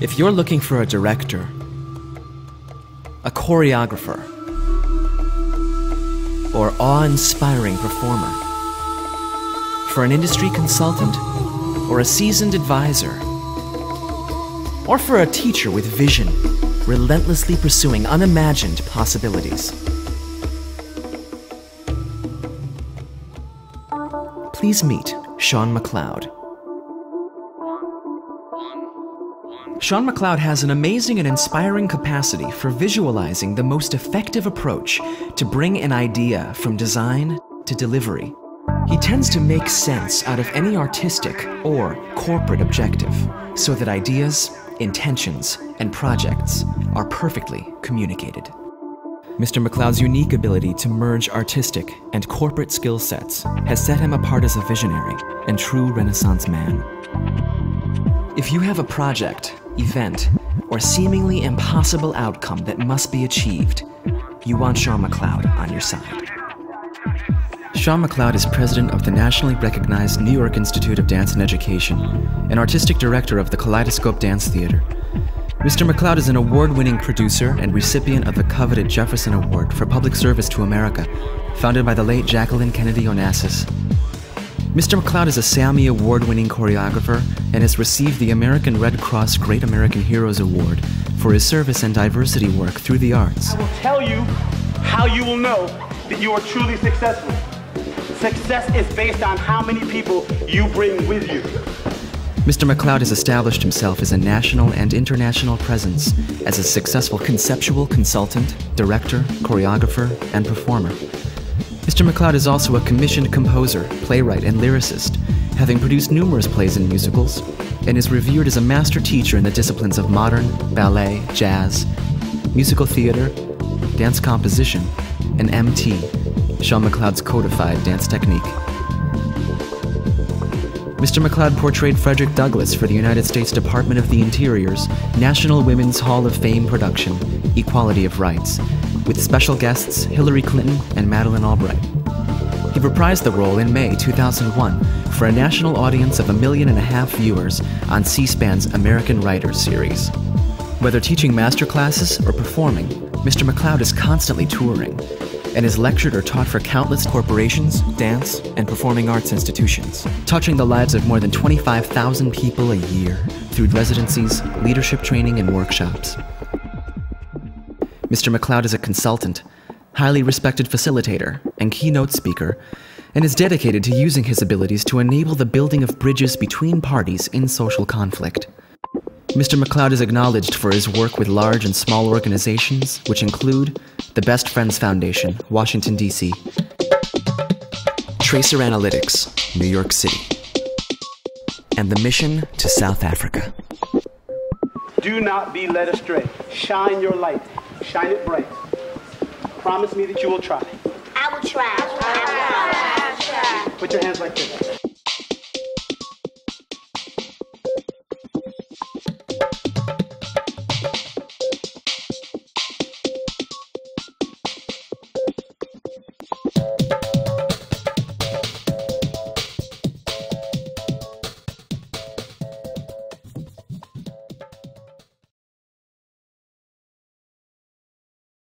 If you're looking for a director, a choreographer, or awe inspiring performer, for an industry consultant, or a seasoned advisor, or for a teacher with vision, relentlessly pursuing unimagined possibilities. Please meet Sean McLeod. Sean McLeod has an amazing and inspiring capacity for visualizing the most effective approach to bring an idea from design to delivery. He tends to make sense out of any artistic or corporate objective so that ideas, intentions, and projects are perfectly communicated. Mr. McLeod's unique ability to merge artistic and corporate skill sets has set him apart as a visionary and true Renaissance man. If you have a project, event, or seemingly impossible outcome that must be achieved, you want Sean McLeod on your side. Sean McLeod is president of the nationally recognized New York Institute of Dance and Education and artistic director of the Kaleidoscope Dance Theater. Mr. McLeod is an award winning producer and recipient of the coveted Jefferson Award for Public Service to America, founded by the late Jacqueline Kennedy Onassis. Mr. McLeod is a SAMI award winning choreographer and has received the American Red Cross Great American Heroes Award for his service and diversity work through the arts. I will tell you how you will know that you are truly successful. Success is based on how many people you bring with you. Mr. McLeod has established himself as a national and international presence as a successful conceptual consultant, director, choreographer, and performer. Mr. McLeod is also a commissioned composer, playwright, and lyricist, having produced numerous plays and musicals, and is revered as a master teacher in the disciplines of modern, ballet, jazz, musical theater, dance composition, and MT, Sean McLeod's codified dance technique. Mr. McLeod portrayed Frederick Douglass for the United States Department of the Interior's National Women's Hall of Fame production, Equality of Rights, with special guests Hillary Clinton and Madeleine Albright. He reprised the role in May 2001 for a national audience of a million and a half viewers on C SPAN's American Writers series. Whether teaching master classes or performing, Mr. McLeod is constantly touring and has lectured or taught for countless corporations, dance, and performing arts institutions, touching the lives of more than 25,000 people a year through residencies, leadership training, and workshops. Mr. McLeod is a consultant, highly respected facilitator, and keynote speaker, and is dedicated to using his abilities to enable the building of bridges between parties in social conflict. Mr. McLeod is acknowledged for his work with large and small organizations, which include the Best Friends Foundation, Washington, D.C., Tracer Analytics, New York City, and the Mission to South Africa. Do not be led astray. Shine your light. Shine it bright. Promise me that you will try. I will try. I will try. Put your hands like this.